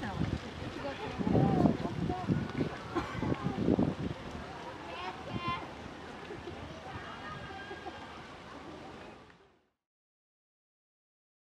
No.